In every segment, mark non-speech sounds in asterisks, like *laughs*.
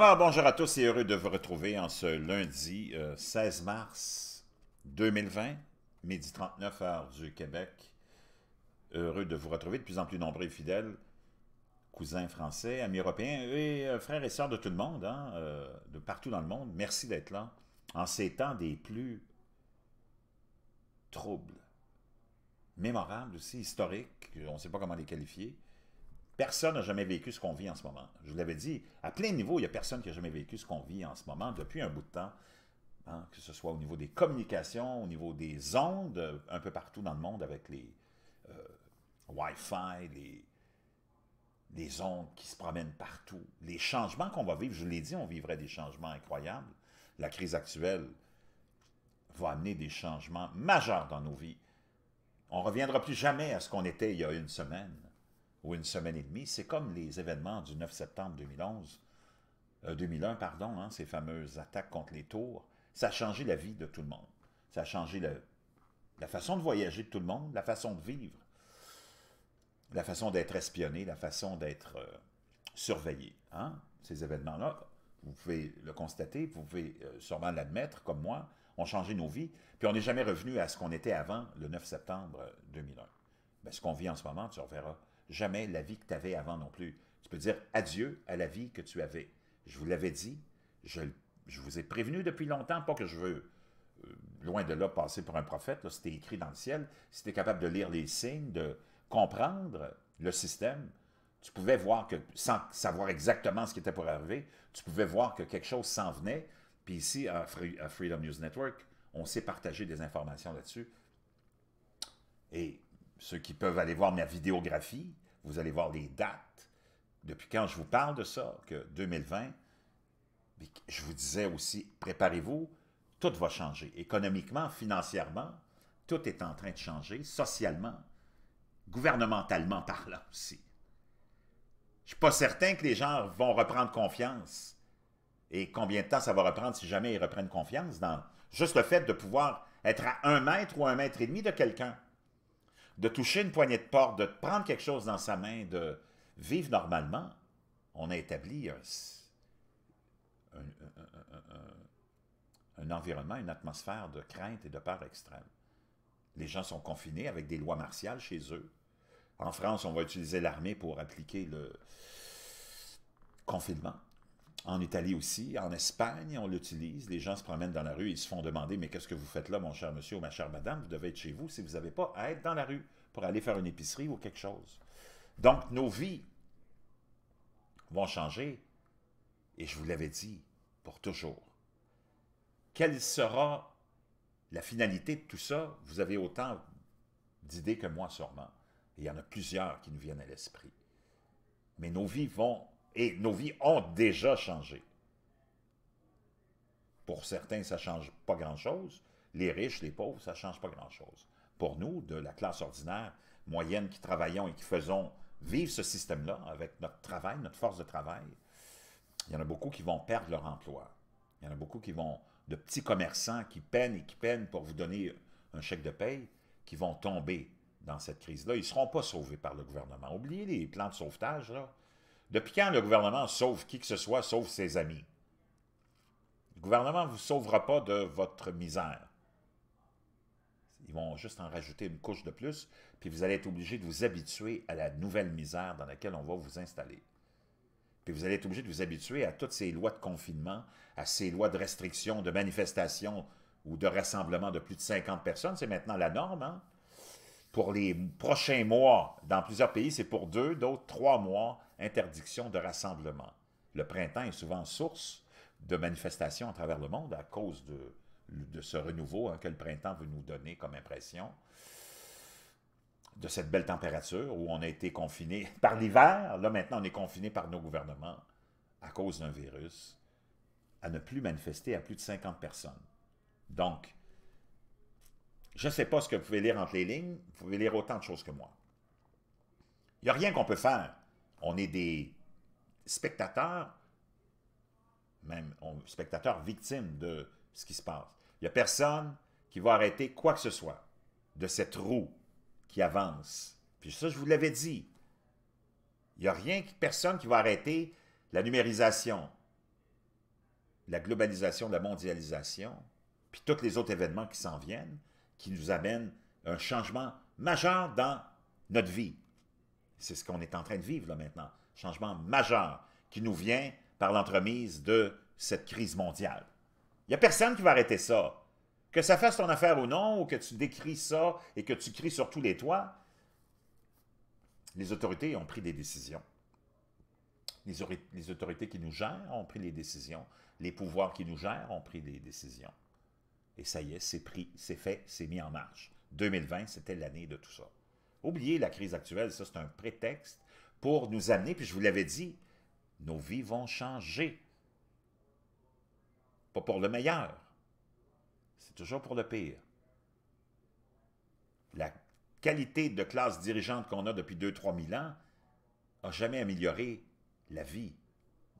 Alors, bonjour à tous et heureux de vous retrouver en ce lundi 16 euh, mars 2020, midi 39 heures du Québec. Heureux de vous retrouver, de plus en plus nombreux et fidèles, cousins français, amis européens et euh, frères et sœurs de tout le monde, hein, euh, de partout dans le monde. Merci d'être là en ces temps des plus troubles, mémorables aussi, historiques, on ne sait pas comment les qualifier. Personne n'a jamais vécu ce qu'on vit en ce moment. Je vous l'avais dit, à plein niveau, il n'y a personne qui n'a jamais vécu ce qu'on vit en ce moment depuis un bout de temps. Hein, que ce soit au niveau des communications, au niveau des ondes, un peu partout dans le monde avec les euh, Wi-Fi, les, les ondes qui se promènent partout, les changements qu'on va vivre. Je l'ai dit, on vivrait des changements incroyables. La crise actuelle va amener des changements majeurs dans nos vies. On ne reviendra plus jamais à ce qu'on était il y a une semaine ou une semaine et demie. C'est comme les événements du 9 septembre 2011, 2001, euh, pardon, hein, ces fameuses attaques contre les tours. Ça a changé la vie de tout le monde. Ça a changé la façon de voyager de tout le monde, la façon de vivre, la façon d'être espionné, la façon d'être euh, surveillé. Hein, ces événements-là, vous pouvez le constater, vous pouvez euh, sûrement l'admettre, comme moi, ont changé nos vies, puis on n'est jamais revenu à ce qu'on était avant le 9 septembre 2001. Ben, ce qu'on vit en ce moment, tu reverras jamais la vie que tu avais avant non plus. Tu peux dire adieu à la vie que tu avais. Je vous l'avais dit, je, vous ai prévenu depuis longtemps, pas que je veux, euh, loin de là, passer pour un prophète, c'était écrit dans le ciel, si tu capable de lire les signes, de comprendre le système, tu pouvais voir que, sans savoir exactement ce qui était pour arriver, tu pouvais voir que quelque chose s'en venait, puis ici, à, Freedom News Network, on sait partager des informations là-dessus. Et ceux qui peuvent aller voir ma vidéographie, vous allez voir les dates. Depuis quand je vous parle de ça, que 2020, je vous disais aussi, préparez-vous, tout va changer. Économiquement, financièrement, tout est en train de changer, socialement, gouvernementalement parlant aussi. Je ne suis pas certain que les gens vont reprendre confiance. Et combien de temps ça va reprendre si jamais ils reprennent confiance dans juste le fait de pouvoir être à un mètre ou un mètre et demi de quelqu'un? De toucher une poignée de porte, de prendre quelque chose dans sa main, de vivre normalement, on a établi un, environnement, une atmosphère de crainte et de peur extrême. Les gens sont confinés avec des lois martiales chez eux. En France, on va utiliser l'armée pour appliquer le confinement. En Italie aussi, en Espagne, on l'utilise. Les gens se promènent dans la rue, ils se font demander « Mais qu'est-ce que vous faites là, mon cher monsieur ou ma chère madame? Vous devez être chez vous si vous n'avez pas à être dans la rue pour aller faire une épicerie ou quelque chose. » Donc, nos vies vont changer, et je vous l'avais dit, pour toujours. Quelle sera la finalité de tout ça? Vous avez autant d'idées que moi, sûrement. il y en a plusieurs qui nous viennent à l'esprit. Mais nos vies vont et nos vies ont déjà changé. Pour certains, ça ne change pas grand-chose. Les riches, les pauvres, ça ne change pas grand-chose. Pour nous, de la classe ordinaire, moyenne, qui travaillons et qui faisons vivre ce système-là avec notre travail, notre force de travail, il y en a beaucoup qui vont perdre leur emploi. Il y en a beaucoup qui vont, de petits commerçants qui peinent et qui peinent pour vous donner un chèque de paye, qui vont tomber dans cette crise-là. Ils ne seront pas sauvés par le gouvernement. Oubliez les plans de sauvetage, là. Depuis quand le gouvernement sauve qui que ce soit, sauf ses amis? Le gouvernement ne vous sauvera pas de votre misère. Ils vont juste en rajouter une couche de plus, puis vous allez être obligé de vous habituer à la nouvelle misère dans laquelle on va vous installer. Puis vous allez être obligé de vous habituer à toutes ces lois de confinement, à ces lois de restriction, de manifestation ou de rassemblement de plus de 50 personnes. C'est maintenant la norme. Hein? Pour les prochains mois, dans plusieurs pays, c'est pour deux, d'autres trois mois interdiction de rassemblement. Le printemps est souvent source de manifestations à travers le monde à cause de, ce renouveau hein, que le printemps veut nous donner comme impression, de cette belle température où on a été confiné *laughs* par l'hiver. Là, maintenant, on est confiné par nos gouvernements à cause d'un virus, à ne plus manifester à plus de 50 personnes. Donc, je ne sais pas ce que vous pouvez lire entre les lignes, vous pouvez lire autant de choses que moi. Il n'y a rien qu'on peut faire on est des spectateurs, même spectateurs victimes de ce qui se passe. Il n'y a personne qui va arrêter quoi que ce soit de cette roue qui avance. Puis ça, je vous l'avais dit. Il n'y a rien, personne qui va arrêter la numérisation, la globalisation, la mondialisation, puis tous les autres événements qui s'en viennent, qui nous amènent un changement majeur dans notre vie. C'est ce qu'on est en train de vivre là maintenant. Changement majeur qui nous vient par l'entremise de cette crise mondiale. Il n'y a personne qui va arrêter ça. Que ça fasse ton affaire ou non, ou que tu décris ça et que tu cries sur tous les toits, les autorités ont pris des décisions. Les, autorités qui nous gèrent ont pris les décisions. Les pouvoirs qui nous gèrent ont pris des décisions. Et ça y est, c'est pris, c'est fait, c'est mis en marche. 2020, c'était l'année de tout ça. Oubliez la crise actuelle, ça c'est un prétexte pour nous amener, puis je vous l'avais dit, nos vies vont changer. Pas pour le meilleur, c'est toujours pour le pire. La qualité de classe dirigeante qu'on a depuis 2-3 000 ans n'a jamais amélioré la vie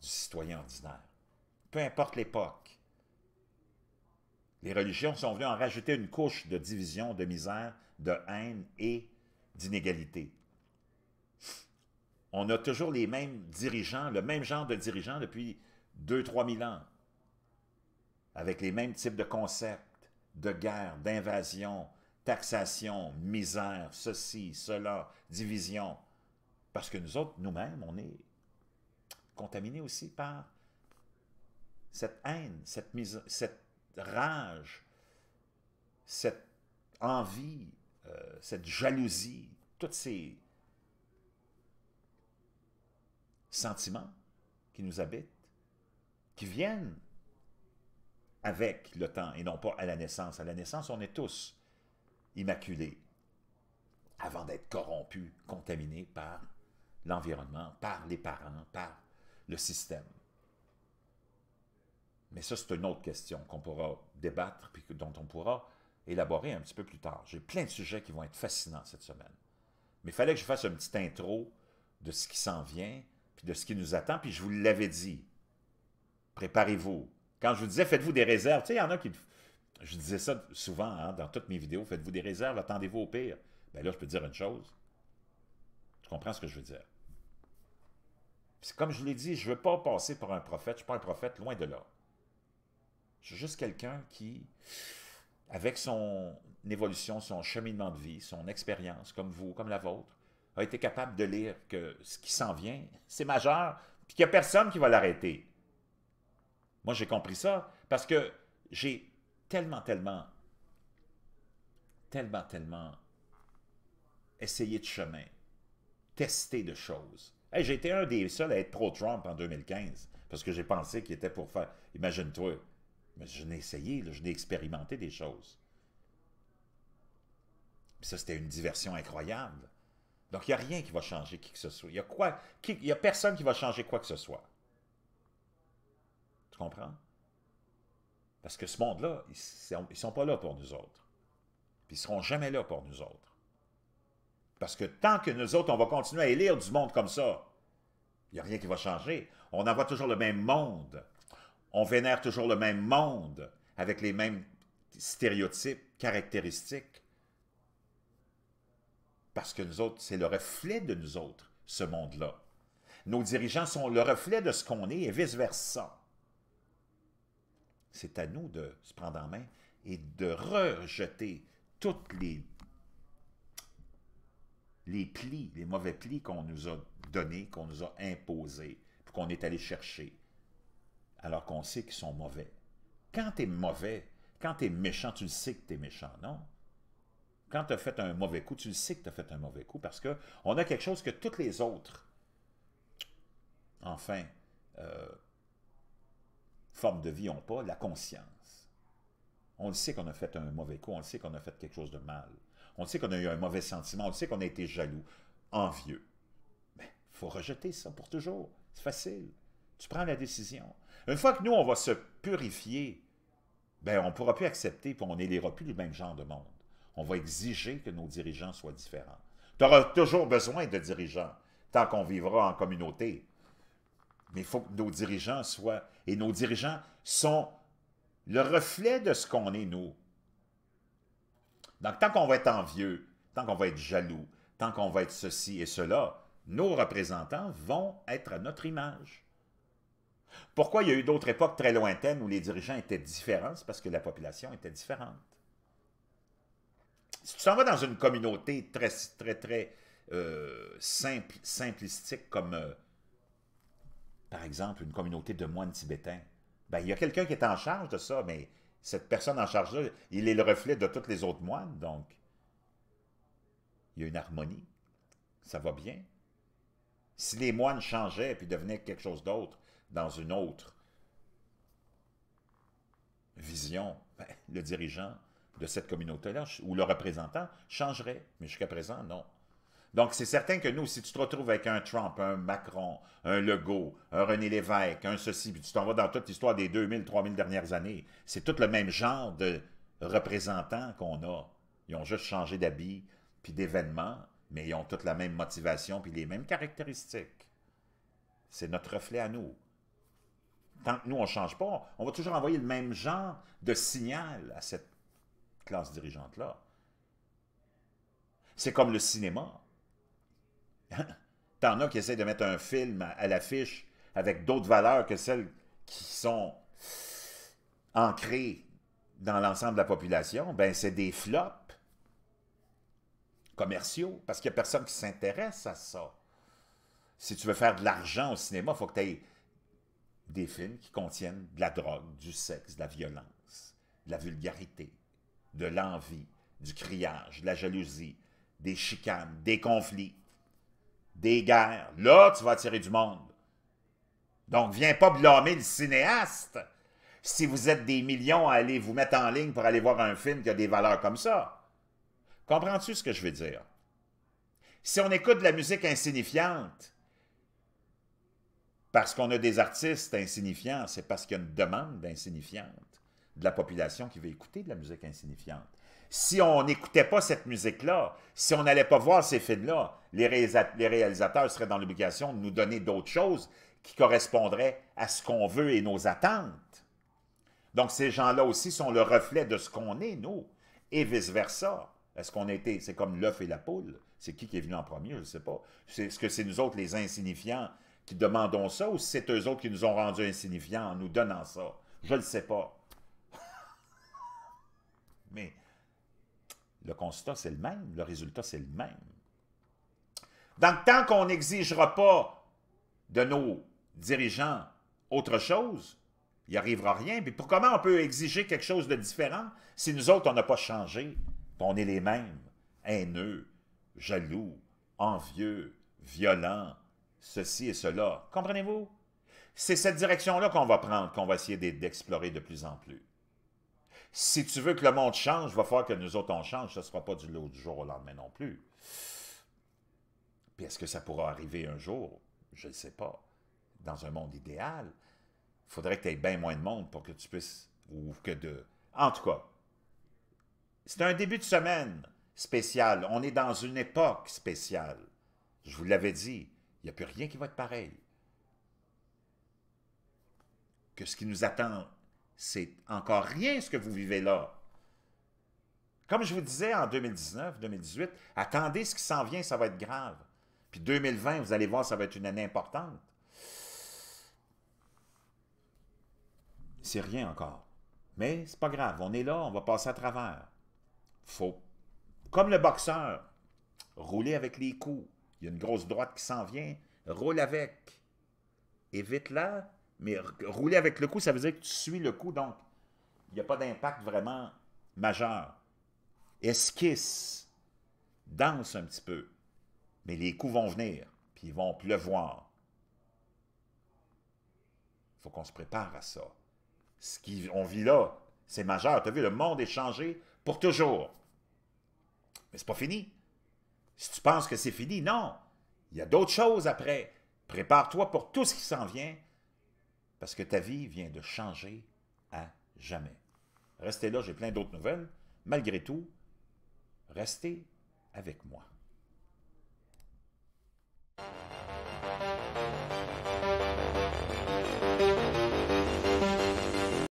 du citoyen ordinaire. Peu importe l'époque. Les religions sont venues en rajouter une couche de division, de misère, de haine et d'inégalité. On a toujours les mêmes dirigeants, le même genre de dirigeants depuis 2-3 000 ans, avec les mêmes types de concepts, de guerre, d'invasion, taxation, misère, ceci, cela, division. Parce que nous autres, nous-mêmes, on est contaminés aussi par cette haine, cette, cette rage, cette envie, euh, cette jalousie, tous ces sentiments qui nous habitent, qui viennent avec le temps et non pas à la naissance. À la naissance, on est tous immaculés avant d'être corrompus, contaminés par l'environnement, par les parents, par le système. Mais ça, c'est une autre question qu'on pourra débattre et dont on pourra élaborer un petit peu plus tard. J'ai plein de sujets qui vont être fascinants cette semaine. Mais il fallait que je fasse une petite intro de ce qui s'en vient, puis de ce qui nous attend, puis je vous l'avais dit. Préparez-vous. Quand je vous disais, faites-vous des réserves, tu sais, il y en a qui... Je disais ça souvent hein, dans toutes mes vidéos, faites-vous des réserves, attendez-vous au pire. Bien là, je peux te dire une chose. Tu comprends ce que je veux dire? Puis comme je vous l'ai dit, je ne veux pas passer pour un prophète, je ne suis pas un prophète, loin de là. Je suis juste quelqu'un qui, avec son évolution, son cheminement de vie, son expérience, comme vous, comme la vôtre, a été capable de lire que ce qui s'en vient, c'est majeur, puis qu'il n'y a personne qui va l'arrêter. Moi, j'ai compris ça parce que j'ai tellement, tellement, tellement, tellement essayé de chemin, testé de choses. j'ai été un des seuls à être pro-Trump en 2015 parce que j'ai pensé qu'il était pour faire. Imagine-toi, mais je n'ai essayé, je n'ai expérimenté des choses. ça, c'était une diversion incroyable. Donc, il n'y a rien qui va changer qui que ce soit. Il n'y a, a personne qui va changer quoi que ce soit. Tu comprends? Parce que ce monde-là, ils ne sont pas là pour nous autres. Puis ils ne seront jamais là pour nous autres. Parce que tant que nous autres, on va continuer à élire du monde comme ça, il n'y a rien qui va changer. On envoie toujours le même monde on vénère toujours le même monde avec les mêmes stéréotypes, caractéristiques. Parce que nous autres, c'est le reflet de nous autres, ce monde-là. Nos dirigeants sont le reflet de ce qu'on est et vice-versa. C'est à nous de se prendre en main et de rejeter toutes les, les plis, les mauvais plis qu'on nous a donnés, qu'on nous a imposés, qu'on est allé chercher alors qu'on sait qu'ils sont mauvais. Quand tu es mauvais, quand tu es méchant, tu le sais que tu es méchant, non? Quand tu as fait un mauvais coup, tu le sais que tu as fait un mauvais coup parce qu'on a quelque chose que toutes les autres, enfin, euh, formes de vie n'ont pas, la conscience. On le sait qu'on a fait un mauvais coup, on le sait qu'on a fait quelque chose de mal. On le sait qu'on a eu un mauvais sentiment, on le sait qu'on a été jaloux, envieux. Mais il faut rejeter ça pour toujours. C'est facile. Tu prends la décision. Une fois que nous, on va se purifier, ben, on ne pourra plus accepter, puis on n'élira plus le même genre de monde. On va exiger que nos dirigeants soient différents. Tu auras toujours besoin de dirigeants, tant qu'on vivra en communauté. Mais il faut que nos dirigeants soient... Et nos dirigeants sont le reflet de ce qu'on est, nous. Donc, tant qu'on va être envieux, tant qu'on va être jaloux, tant qu'on va être ceci et cela, nos représentants vont être à notre image Pourquoi il y a eu d'autres époques très lointaines où les dirigeants étaient différents? C'est parce que la population était différente. Si tu t'en vas dans une communauté très, très, très euh, simplistique comme, euh, par exemple, une communauté de moines tibétains, ben, il y a quelqu'un qui est en charge de ça, mais cette personne en charge-là, il est le reflet de tous les autres moines, donc il y a une harmonie. Ça va bien. Si les moines changeaient et devenaient quelque chose d'autre dans une autre vision, ben, le dirigeant de cette communauté-là ou le représentant changerait. Mais jusqu'à présent, non. Donc, c'est certain que nous, si tu te retrouves avec un Trump, un Macron, un Legault, un René Lévesque, un ceci, puis tu t'en vas dans toute l'histoire des 2000, 3000 dernières années, c'est tout le même genre de représentants qu'on a. Ils ont juste changé d'habit, puis d'événements, mais ils ont toutes la même motivation, puis les mêmes caractéristiques. C'est notre reflet à nous. Tant que nous, on ne change pas, on va toujours envoyer le même genre de signal à cette classe dirigeante-là. C'est comme le cinéma. *laughs* T'en as qui essaient de mettre un film à, l'affiche avec d'autres valeurs que celles qui sont ancrées dans l'ensemble de la population. Ben, c'est des flops commerciaux parce qu'il n'y a personne qui s'intéresse à ça. Si tu veux faire de l'argent au cinéma, il faut que tu aies des films qui contiennent de la drogue, du sexe, de la violence, de la vulgarité, de l'envie, du criage, de la jalousie, des chicanes, des conflits des guerres. Là, tu vas attirer du monde. Donc, viens pas blâmer le cinéaste si vous êtes des millions à aller vous mettre en ligne pour aller voir un film qui a des valeurs comme ça. Comprends-tu ce que je veux dire? Si on écoute de la musique insignifiante, parce qu'on a des artistes insignifiants, c'est parce qu'il y a une demande d'insignifiante de la population qui veut écouter de la musique insignifiante si on n'écoutait pas cette musique-là, si on n'allait pas voir ces films-là, les, réalisateurs seraient dans l'obligation de nous donner d'autres choses qui correspondraient à ce qu'on veut et nos attentes. Donc, ces gens-là aussi sont le reflet de ce qu'on est, nous, et vice-versa. Est-ce qu'on a été, c'est comme l'œuf et la poule, c'est qui qui est venu en premier, je ne sais pas. Est-ce que c'est nous autres, les insignifiants, qui demandons ça, ou c'est eux autres qui nous ont rendus insignifiants en nous donnant ça? Je ne le sais pas. *laughs* Mais le constat, c'est le même. Le résultat, c'est le même. Donc, tant qu'on n'exigera pas de nos dirigeants autre chose, il n'y arrivera rien. Puis pour comment on peut exiger quelque chose de différent si nous autres, on n'a pas changé, on est les mêmes, haineux, jaloux, envieux, violents, ceci et cela. Comprenez-vous? C'est cette direction-là qu'on va prendre, qu'on va essayer d'explorer de plus en plus. Si tu veux que le monde change, il va falloir que nous autres on change. Ce ne sera pas du lot du jour au lendemain non plus. Puis est-ce que ça pourra arriver un jour? Je ne sais pas. Dans un monde idéal, il faudrait que tu aies bien moins de monde pour que tu puisses... Ou que de... En tout cas, c'est un début de semaine spécial. On est dans une époque spéciale. Je vous l'avais dit, il n'y a plus rien qui va être pareil. Que ce qui nous attend c'est encore rien ce que vous vivez là. Comme je vous disais en 2019, 2018, attendez ce qui s'en vient, ça va être grave. Puis 2020, vous allez voir, ça va être une année importante. C'est rien encore. Mais c'est pas grave, on est là, on va passer à travers. Faut, comme le boxeur, rouler avec les coups. Il y a une grosse droite qui s'en vient, roule avec. Évite-la, mais rouler avec le coup, ça veut dire que tu suis le coup, donc il n'y a pas d'impact vraiment majeur. Esquisse, danse un petit peu, mais les coups vont venir, puis ils vont pleuvoir. Il faut qu'on se prépare à ça. Ce qu'on vit là, c'est majeur. Tu as vu, le monde est changé pour toujours. Mais c'est pas fini si tu penses que c'est fini. Non, il y a d'autres choses après. Prépare-toi pour tout ce qui s'en vient, parce que ta vie vient de changer à jamais. Restez là, j'ai plein d'autres nouvelles. Malgré tout, restez avec moi.